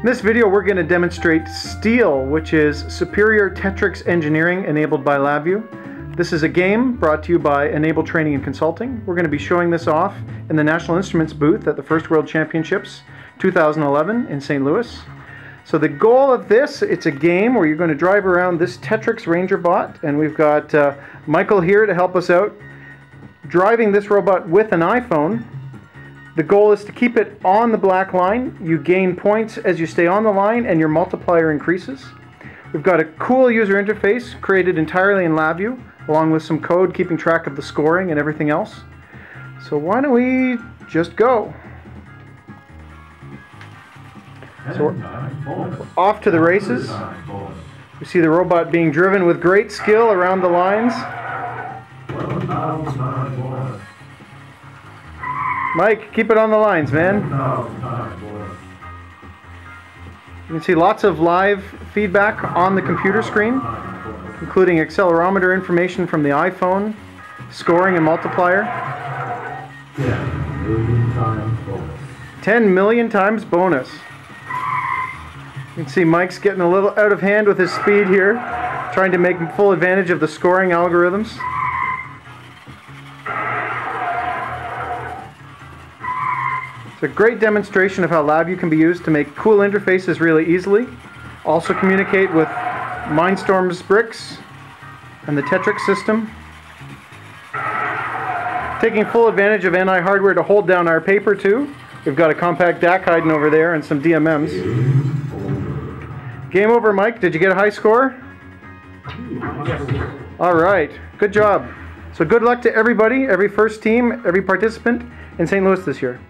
In this video, we're going to demonstrate Steel, which is Superior Tetrix Engineering enabled by LabVIEW. This is a game brought to you by Enable Training and Consulting. We're going to be showing this off in the National Instruments booth at the First World Championships 2011 in St. Louis. So the goal of this, it's a game where you're going to drive around this Tetrix Ranger bot, and we've got uh, Michael here to help us out driving this robot with an iPhone the goal is to keep it on the black line. You gain points as you stay on the line and your multiplier increases. We've got a cool user interface created entirely in LabVIEW along with some code keeping track of the scoring and everything else. So why don't we just go? So we're off to the races. We see the robot being driven with great skill around the lines. Mike, keep it on the lines, man. You can see lots of live feedback on the computer screen, including accelerometer information from the iPhone, scoring and multiplier. 10 million times bonus. You can see Mike's getting a little out of hand with his speed here, trying to make full advantage of the scoring algorithms. It's a great demonstration of how LabVIEW can be used to make cool interfaces really easily. Also communicate with Mindstorms bricks and the Tetrix system. Taking full advantage of NI hardware to hold down our paper too. We've got a CompactDAQ hiding over there and some DMMs. Game over, Mike. Did you get a high score? All right. Good job. So good luck to everybody, every first team, every participant in St. Louis this year.